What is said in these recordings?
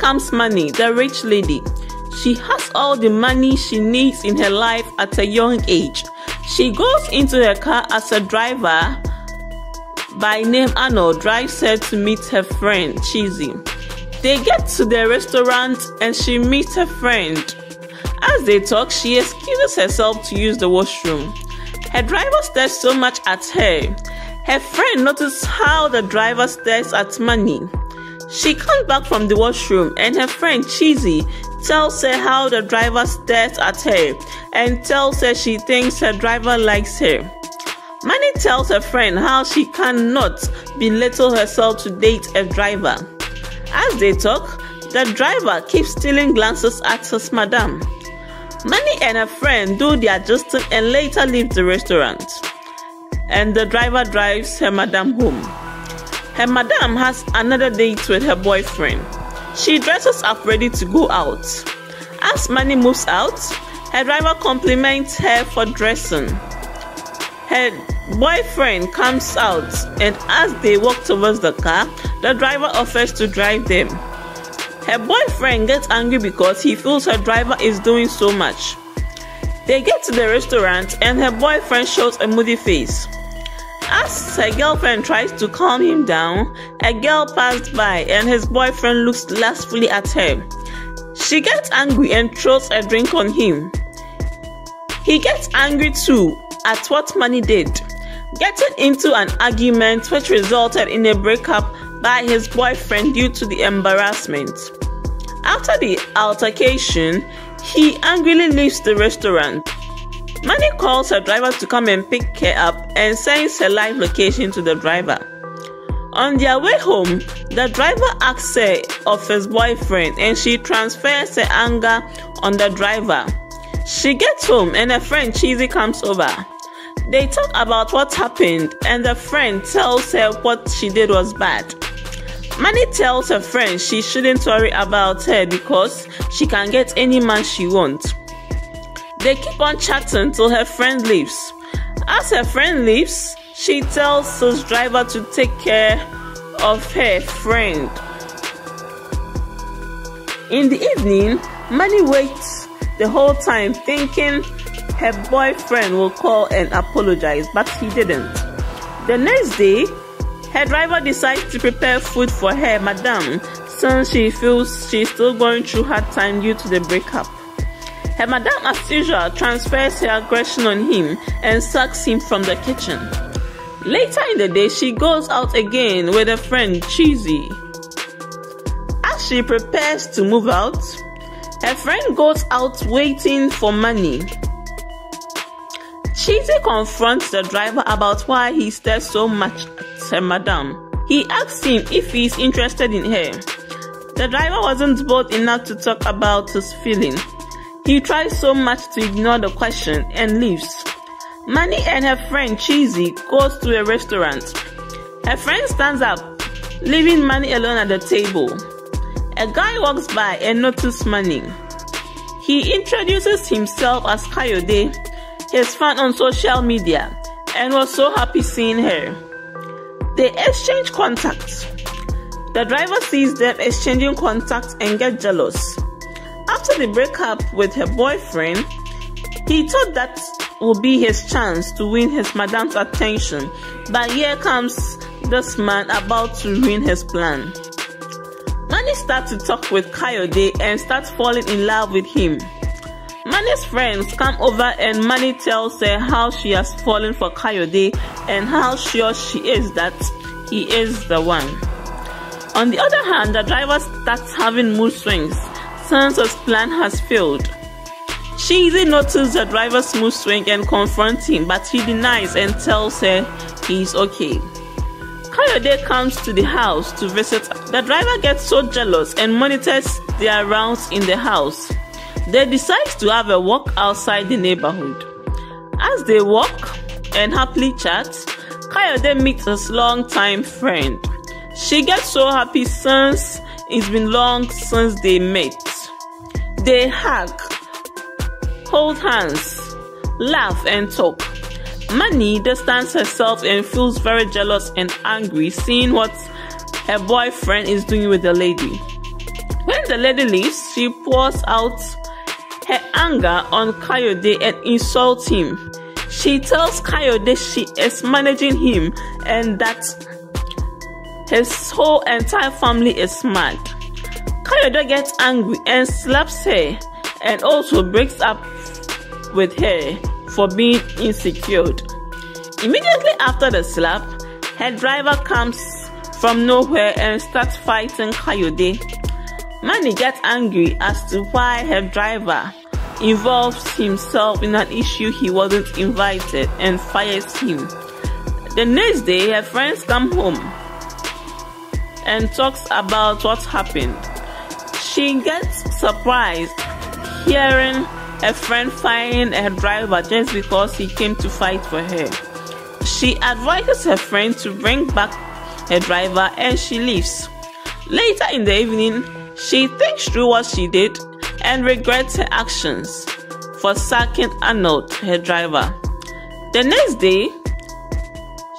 comes Money, the rich lady. She has all the money she needs in her life at a young age. She goes into her car as a driver by name Arnold drives her to meet her friend Cheesy. They get to the restaurant and she meets her friend. As they talk, she excuses herself to use the washroom. Her driver stares so much at her. Her friend notices how the driver stares at money. She comes back from the washroom and her friend Cheesy tells her how the driver stares at her and tells her she thinks her driver likes her. Money tells her friend how she cannot belittle herself to date a driver. As they talk, the driver keeps stealing glances at his madam. Money and her friend do the adjusting and later leave the restaurant. And the driver drives her madam home. Her madam has another date with her boyfriend. She dresses up ready to go out. As Money moves out, her driver compliments her for dressing. Her boyfriend comes out, and as they walk towards the car, the driver offers to drive them. Her boyfriend gets angry because he feels her driver is doing so much. They get to the restaurant and her boyfriend shows a moody face. As her girlfriend tries to calm him down, a girl passed by and his boyfriend looks lustfully at her. She gets angry and throws a drink on him. He gets angry too at what Money did, getting into an argument which resulted in a breakup by his boyfriend due to the embarrassment. After the altercation, he angrily leaves the restaurant. Money calls her driver to come and pick her up and sends her live location to the driver. On their way home, the driver asks her of his boyfriend and she transfers her anger on the driver. She gets home and her friend Cheesy comes over. They talk about what happened and the friend tells her what she did was bad. Manny tells her friend she shouldn't worry about her because she can get any man she wants. They keep on chatting till her friend leaves. As her friend leaves, she tells his driver to take care of her friend. In the evening, Money waits the whole time thinking her boyfriend will call and apologize, but he didn't. The next day, her driver decides to prepare food for her madam since she feels she's still going through hard time due to the breakup. Her madam, as usual, transfers her aggression on him and sacks him from the kitchen. Later in the day, she goes out again with a friend, Cheesy. As she prepares to move out, her friend goes out waiting for money. Cheesy confronts the driver about why he stares so much at her madam. He asks him if he is interested in her. The driver wasn't bold enough to talk about his feeling. He tries so much to ignore the question and leaves. Money and her friend Cheesy goes to a restaurant. Her friend stands up, leaving Money alone at the table. A guy walks by and notices Money. He introduces himself as Kayode, his fan on social media, and was so happy seeing her. They exchange contacts. The driver sees them exchanging contacts and gets jealous. After the breakup with her boyfriend, he thought that would be his chance to win his madam's attention, but here comes this man about to ruin his plan. Manny starts to talk with Kayode and starts falling in love with him. Manny's friends come over and Manny tells her how she has fallen for Kayode and how sure she is that he is the one. On the other hand, the driver starts having mood swings his plan has failed. Cheesy notices the driver's mood swing and confronts him, but he denies and tells her he's okay. Kayode comes to the house to visit. The driver gets so jealous and monitors their rounds in the house. They decide to have a walk outside the neighborhood. As they walk and happily chat, Kayode meets his long-time friend. She gets so happy since it's been long since they met. They hug, hold hands, laugh and talk. Money distances herself and feels very jealous and angry seeing what her boyfriend is doing with the lady. When the lady leaves, she pours out her anger on Kayode and insults him. She tells Kayode she is managing him and that his whole entire family is mad. Kayode gets angry and slaps her and also breaks up with her for being insecure. Immediately after the slap, her driver comes from nowhere and starts fighting Kayode. Manny gets angry as to why her driver involves himself in an issue he wasn't invited and fires him. The next day, her friends come home and talks about what happened. She gets surprised hearing a friend firing a driver just because he came to fight for her. She advises her friend to bring back her driver and she leaves. Later in the evening, she thinks through what she did and regrets her actions for sacking Arnold, her driver. The next day,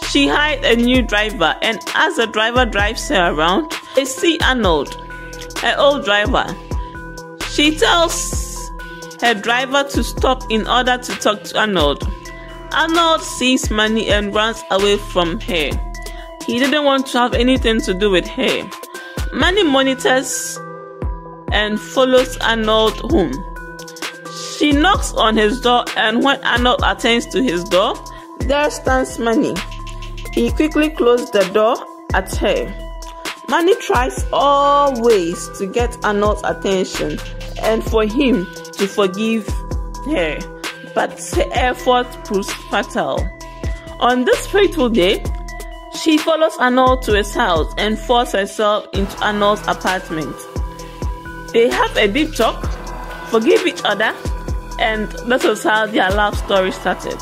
she hired a new driver, and as the driver drives her around, they see Arnold, her old driver. She tells her driver to stop in order to talk to Arnold. Arnold sees money and runs away from her. He didn't want to have anything to do with her. Money monitors and follows Arnold home. She knocks on his door, and when Arnold attends to his door, there stands Manny. He quickly closes the door at her. Manny tries all ways to get Arnold's attention and for him to forgive her, but her effort proves fatal. On this fateful day, she follows Arnold to his house and forces herself into Arnold's apartment. They have a deep talk, forgive each other, and that was how their love story started.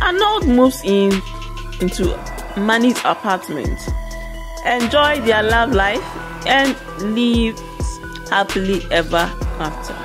Arnold moves in into Manny's apartment, enjoy their love life, and live happily ever after.